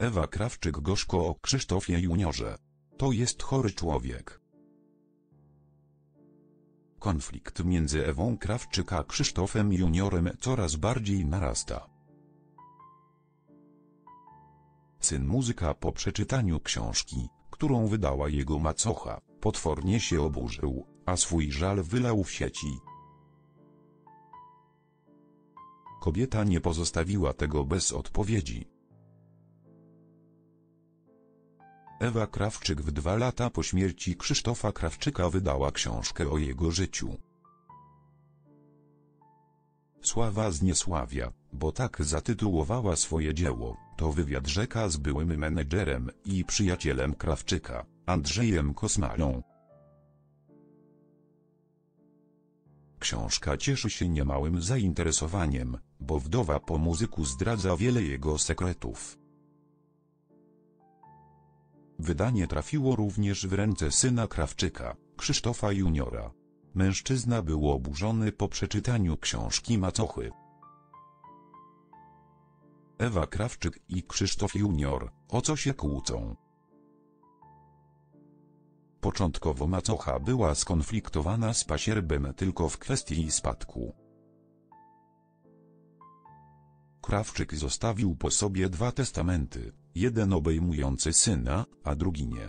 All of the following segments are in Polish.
Ewa Krawczyk gorzko o Krzysztofie Juniorze. To jest chory człowiek. Konflikt między Ewą Krawczyk a Krzysztofem Juniorem coraz bardziej narasta. Syn muzyka po przeczytaniu książki, którą wydała jego macocha, potwornie się oburzył, a swój żal wylał w sieci. Kobieta nie pozostawiła tego bez odpowiedzi. Ewa Krawczyk w dwa lata po śmierci Krzysztofa Krawczyka wydała książkę o jego życiu. Sława zniesławia, bo tak zatytułowała swoje dzieło, to wywiad rzeka z byłym menedżerem i przyjacielem Krawczyka, Andrzejem Kosmalą. Książka cieszy się niemałym zainteresowaniem, bo wdowa po muzyku zdradza wiele jego sekretów. Wydanie trafiło również w ręce syna Krawczyka, Krzysztofa Juniora. Mężczyzna był oburzony po przeczytaniu książki Macochy. Ewa Krawczyk i Krzysztof Junior, o co się kłócą? Początkowo macocha była skonfliktowana z pasierbem tylko w kwestii spadku. Krawczyk zostawił po sobie dwa testamenty, jeden obejmujący syna, a drugi nie.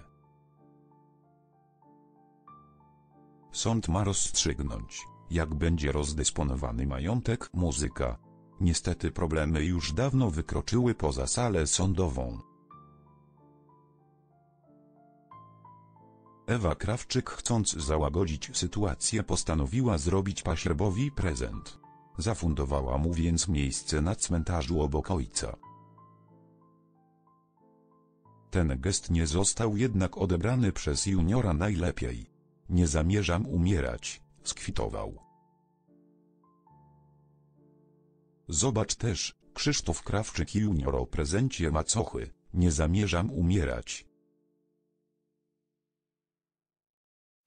Sąd ma rozstrzygnąć, jak będzie rozdysponowany majątek muzyka. Niestety problemy już dawno wykroczyły poza salę sądową. Ewa Krawczyk chcąc załagodzić sytuację postanowiła zrobić pasierbowi prezent. Zafundowała mu więc miejsce na cmentarzu obok ojca. Ten gest nie został jednak odebrany przez juniora najlepiej. Nie zamierzam umierać, skwitował. Zobacz też, Krzysztof Krawczyk junior o prezencie macochy, nie zamierzam umierać.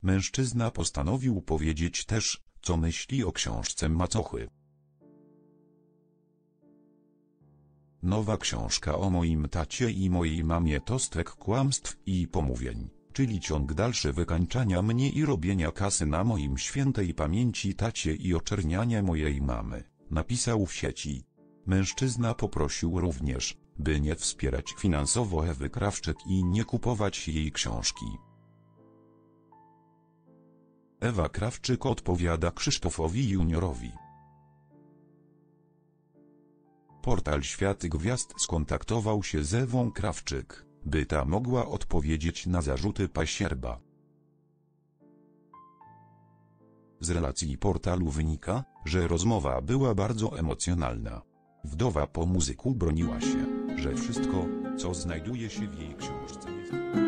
Mężczyzna postanowił powiedzieć też, co myśli o książce macochy. Nowa książka o moim tacie i mojej mamie to stek kłamstw i pomówień, czyli ciąg dalszy wykańczania mnie i robienia kasy na moim świętej pamięci tacie i oczerniania mojej mamy, napisał w sieci. Mężczyzna poprosił również, by nie wspierać finansowo Ewy Krawczyk i nie kupować jej książki. Ewa Krawczyk odpowiada Krzysztofowi Juniorowi. Portal Świat Gwiazd skontaktował się z Ewą Krawczyk, by ta mogła odpowiedzieć na zarzuty pasierba. Z relacji portalu wynika, że rozmowa była bardzo emocjonalna. Wdowa po muzyku broniła się, że wszystko, co znajduje się w jej książce jest...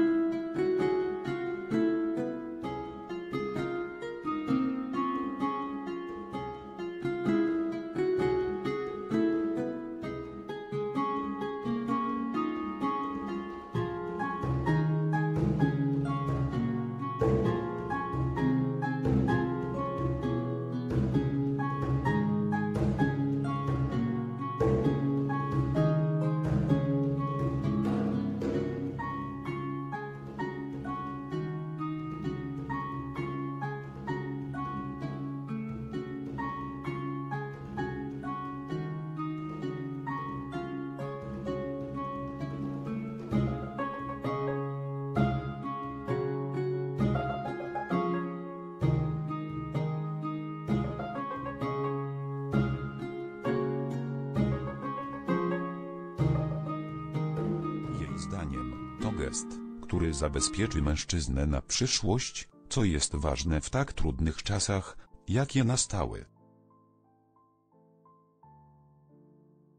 Zdaniem, to gest, który zabezpieczy mężczyznę na przyszłość, co jest ważne w tak trudnych czasach, jakie nastały.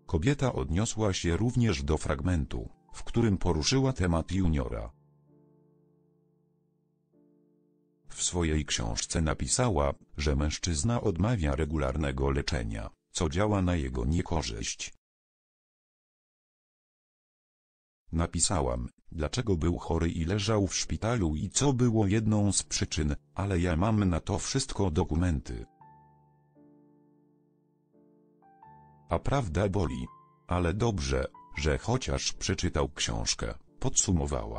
Kobieta odniosła się również do fragmentu, w którym poruszyła temat juniora. W swojej książce napisała, że mężczyzna odmawia regularnego leczenia, co działa na jego niekorzyść. Napisałam, dlaczego był chory i leżał w szpitalu i co było jedną z przyczyn, ale ja mam na to wszystko dokumenty. A prawda boli. Ale dobrze, że chociaż przeczytał książkę, podsumowała.